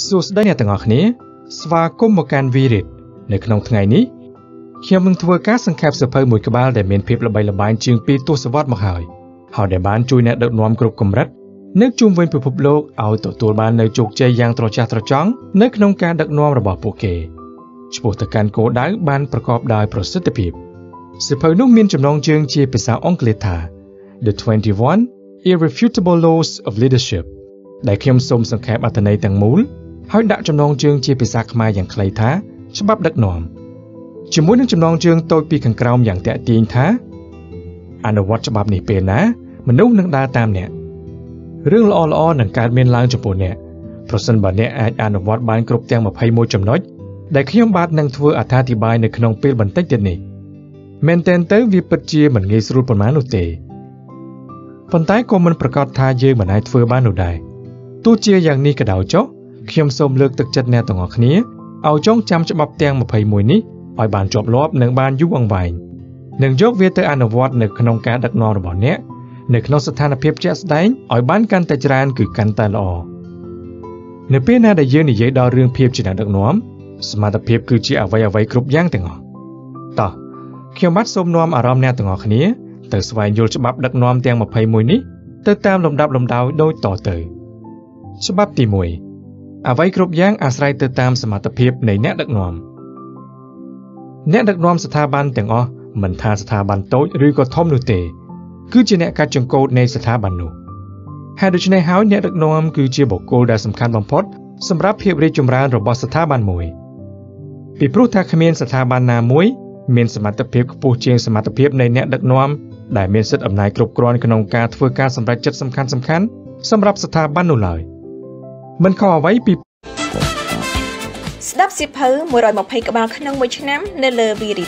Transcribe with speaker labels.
Speaker 1: សួស្តីអ្នកទាំងអស់គ្នា ស្វាគមន៍មកកាន់ Virit នៅក្នុងថ្ងៃនេះខ្ញុំនឹងធ្វើការសង្ខេបសៀវភៅមួយក្បាលដែលមានភាពល្បីល្បាញជាង2ទសវត្សរ៍មកហើយហើយដែលបានជួយអ្នកដឹកនាំគ្រប់កម្រិតនៅជុំវិញពិភពលោកឲ្យទទួលបាននូវជោគជ័យយ៉ាងត្រចះត្រចង់នៅក្នុងការដឹកនាំរបស់ពួកគេឆ្ពោះទៅកាន់គោលដៅបានប្រកបដោយប្រសិទ្ធភាពសៀវភៅនោះមានចំណងជើងជាភាសាអង់គ្លេសថា The 21 Irrefutable Laws of Leadership ដែលខ្ញុំសូមសង្ខេបអត្ថន័យទាំងមូល ហើយដាក់ចំណងជើងជាភាសាខ្មែរយ៉ាងខ្លីថា ច្បាប់ដឹកនាំជាមួយនឹងចំណងជើងតូចពីខាងក្រោមយ៉ាងតាក់ទាញថាអនុវត្តច្បាប់នេះពេលណា មនុស្សនឹងដើរតាមអ្នករឿងល្អល្អនឹងកើតមានឡើងចំពោះអ្នកប្រសិនបើអ្នកអាចអនុវត្តបានគ្រប់ទាំង21ចំណុចដែលខ្ញុំបាទនឹងធ្វើអត្ថាធិប្បាយនៅក្នុងពេលបន្តិចទៀតនេះមែនទែនទៅវាពិតជាមិនងាយស្រួលប៉ុន្មាននោះទេប៉ុន្តែក៏មិនប្រកាសថាយើងមិនអាចធ្វើបាននោះដែរទោះជាយ៉ាងនេះក៏ដោយចុះ ខ្ញុំសូមលើកទឹកចិត្តអ្នកទាំងអស់គ្នាឲ្យចងចាំច្បាប់ទាំង21នេះឲ្យបានជាប់លាប់និងបានយូរអង្វែងនិងយកវាទៅអនុវត្តនៅក្នុងការដឹកនាំរបស់អ្នកនៅក្នុងស្ថានភាពជាក់ស្ដែងឲ្យបានកាន់តែច្រើនគឺកាន់តែល្អនៅពេលណាដែលយើងនិយាយដល់រឿងភាពជាអ្នកដឹកនាំសមត្ថភាពគឺជាអ្វីអ្វីគ្រប់យ៉ាងទាំងអស់តោះខ្ញុំបាទសូមនាំអារម្មណ៍អ្នកទាំងអស់គ្នាទៅស្វែងយល់ច្បាប់ដឹកនាំទាំង21នេះទៅតាមលំដាប់លំដោយដូចតទៅច្បាប់ទី1 អ្វីគ្រប់យ៉ាងអាស្រ័យទៅតាមសមត្ថភាពនៃអ្នកដឹកនាំអ្នកដឹកនាំស្ថាប័នទាំងអស់មិនថាស្ថាប័នតូចឬក៏ធំនោះទេ គឺជាអ្នកកាត់ចង្កូតនៃស្ថាប័ននោះហេតុដូច្នេះហើយអ្នកដឹកនាំគឺជាបុគ្គលដែលសំខាន់បំផុតសម្រាប់ភាពរីកចម្រើនរបស់ស្ថាប័នមួយពីព្រោះថាគ្មានស្ថាប័នណាមួយមានសមត្ថភាពខ្ពស់ជាងសមត្ថភាពនៃអ្នកដឹកនាំដែលមានសិទ្ធិអំណាចគ្រប់គ្រាន់ក្នុងការធ្វើការសម្រេចចិត្តសំខាន់សំខាន់សម្រាប់ស្ថាប័ននោះឡើយ មិនខុសអ្វីពី
Speaker 2: ស្ដាប់សិភៅ120ក្បាលក្នុងមួយឆ្នាំ នៅលើវីរី